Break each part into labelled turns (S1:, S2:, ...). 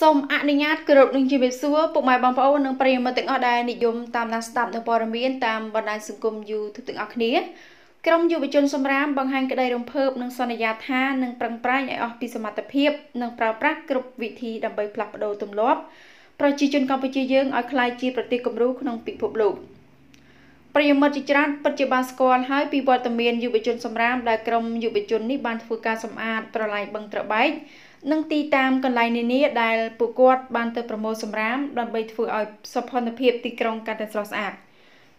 S1: សូមអនុញ្ញាតគោរពនឹងជម្រាបសួរពុកម៉ែបងប្អូននិងប្រិយមិត្តទាំងអស់ដែលនិយមតាមដានស្ដាប់នៅព័ត៌មានតាមបណ្ដាញសង្គម YouTube ទាំងអស់គ្នាក្រុមយុវជនសម្រាមបង្ហាញក្តីរំភើបនិងសន្យាថានឹងប្រឹងប្រែងឲ្យអស់ពីសមត្ថភាពនិងប្រើប្រាស់គ្រប់វិធីដើម្បីផ្លាស់ប្ដូរទម្លាប់ប្រជាជនកម្ពុជាយើងឲ្យក្លាយជាប្រទេសគំរូក្នុងពិភពលោកប្រិយមិត្តជាច្រើនពិតជាបានស្គាល់ហើយពីវត្តមានយុវជនសម្រាមដែលក្រុមយុវជននេះបានធ្វើការសម្អាតប្រឡាយបឹងត្របែក និងទីតាមកន្លែងនានាដែលពួកគាត់បានទៅប្រមូលសម្រាមដើម្បីធ្វើឲ្យសោភ័ណភាពទីក្រុងកាន់តែស្រស់ស្អាត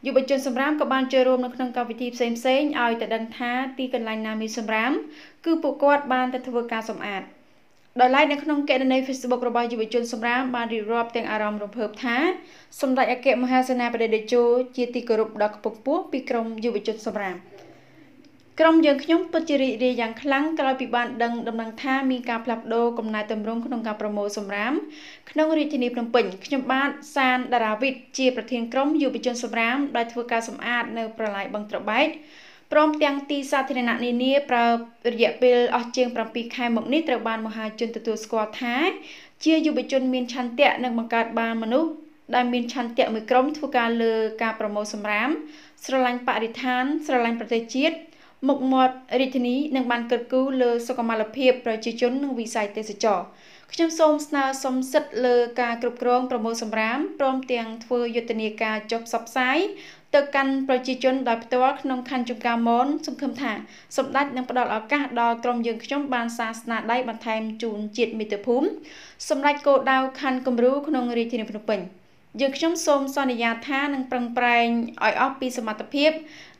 S1: យុវជនសម្រាមក៏បានចូលរួមនៅក្នុងកម្មវិធីផ្សេងផ្សេងឲ្យតែដឹងថាទីកន្លែងណាមានសម្រាមគឺពួកគាត់បានទៅធ្វើការសម្អាតដោយឡែកនៅក្នុងកេរនី Facebook របស់យុវជនសម្រាមបានរៀបរាប់ទាំងអារម្មណ៍រំភើបថាសម្ដេចអគ្គមហាសេនាបតីតេជោជាទីគោរពដ៏ខ្ពង់ខ្ពស់ពីក្រមយុវជនសម្រាម ក្រុមយើងខ្ញុំពិតជារីករាយយ៉ាងខ្លាំងក្រោយពីបានដឹងដំណឹងថាមានការផ្លាស់ប្ដូរកំណែតម្រង់ក្នុងការប្រមូលសម្រាមក្នុងរាជធានីភ្នំពេញខ្ញុំបាទសានតារាវិទ្យជាប្រធានក្រុមយុវជនសម្រាមដែលធ្វើការសម្អាតនៅប្រឡាយបឹងត្របែកព្រមទាំងទីសាធារណៈនានាប្រើរយៈពេលអស់ជាង7ខែមកនេះត្រូវបានមហាជនទទួលស្គាល់ថា ជាយុវជនមានឆន្ទៈនិងបង្កើតបានមនុស្សដែលមានឆន្ទៈមួយក្រុមធ្វើការលើការប្រមូលសម្រាមស្រឡាញ់បរិស្ថានស្រឡាញ់ប្រទេសជាតិ មុខមាត់រាជធានីនឹងបានកិត្តគូលើសុខុមាលភាពប្រជាជននិងវិស័យទេសចរខ្ញុំសូមស្នើសុំសិទ្ធិលើការគ្រប់គ្រងប្រមូលសម្រាមព្រមទាំងធ្វើយុទ្ធនាការចុះផ្សព្វផ្សាយទៅកាន់ប្រជាជនដោយផ្ទាល់ក្នុងខណ្ឌចំការមនសង្ឃឹមថាសម្ដេចនឹងផ្ដល់ឱកាសដល់ក្រុមយើងខ្ញុំបានសាស្នាដៃបន្ថែមជូនជាតិមាតុភូមិសម្ដេចគោដៅខណ្ឌគំរូក្នុងរាជធានីភ្នំពេញ។ យើងខ្ញុំសូមសន្យាថានឹងប្រឹងប្រែងឲ្យអស់ពីសមត្ថភាព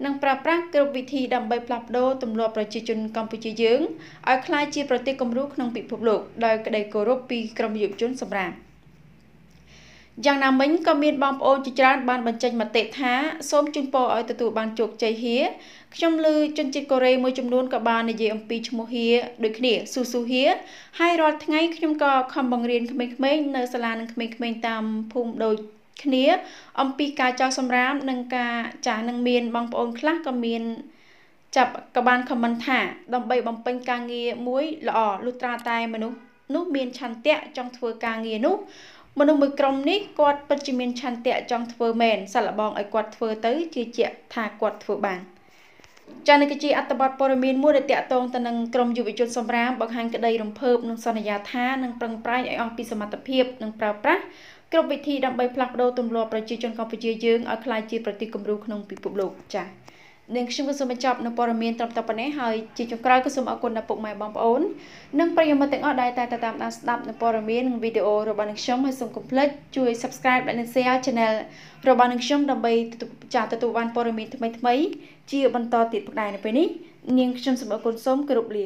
S1: និងប្រើប្រាស់គ្រប់វិធីដើម្បីផ្លាស់ប្ដូរទម្លាប់ប្រជាជនកម្ពុជាយើងឲ្យក្លាយជាប្រទេសគំរូក្នុងពិភពលោកដោយក្តីគោរពពីក្រមយុវជនសម្រាប់ យ៉ាងណាមិញក៏មានបងប្អូនជាច្រើនបានបញ្ចេញមតិថាសូមជូនពរឲ្យទទួលបានជោគជ័យហៀខ្ញុំឮជនជាតិកូរ៉េមួយចំនួនក៏បាននិយាយអំពីឈ្មោះហៀដូចគ្នាស៊ូស៊ូហៀហើយរាល់ថ្ងៃខ្ញុំក៏ខំបង្រៀនក្មេងៗនៅសាលានឹងក្មេងៗតាមភូមិដូចគ្នាអំពីការចោលសម្រាមនិងការចាស់នឹងមានបងប្អូនខ្លះក៏មានចាប់ក៏បានខមមិនថាដើម្បីបំពេញការងារមួយល្អលុះត្រាតែមនុស្សនោះមានឆន្ទៈចង់ធ្វើការងារនោះ មនុស្សមួយក្រុមនេះគាត់ពិតជាមានឆន្ទៈចង់ធ្វើមែនសាក់លបងឲ្យគាត់ធ្វើទៅជឿជាក់ថាគាត់ធ្វើបានចានេះគឺជាអត្តបទព័ត៌មានមួយដែលតាក់ទងទៅនឹងក្រមយុវជនសម្រាមបង្ហាញក្តីរំភើបនិងសន្យាថានឹងប្រឹងប្រែងឲ្យអស់ពីសមត្ថភាពនិងប្រើប្រាស់គ្រប់វិធីដើម្បីផ្លាស់ប្ដូរទម្លាប់ប្រជាជនកម្ពុជាយើងឲ្យក្លាយជាប្រទេសគំរូក្នុងពិភពលោកចា៎ នាងខ្ញុំក៏សូមបញ្ចប់នៅព័ត៌មានត្រឹមតែប៉ុណ្ណេះហើយជាចុងក្រោយក៏សូមអរគុណដល់ពុកម៉ែបងប្អូននិងប្រិយមិត្តទាំងអស់ដែលតែតាមដានស្ដាប់នៅព័ត៌មាននិងវីដេអូរបស់នាងខ្ញុំហើយសូមកុំភ្លេចជួយ Subscribe និង Share Channel របស់នាងខ្ញុំដើម្បីចាទទួលបានព័ត៌មានថ្មីៗជាបន្តទៀតផងដែរនៅពេលនេះនាងខ្ញុំសូមអរគុណសូមគោរពលា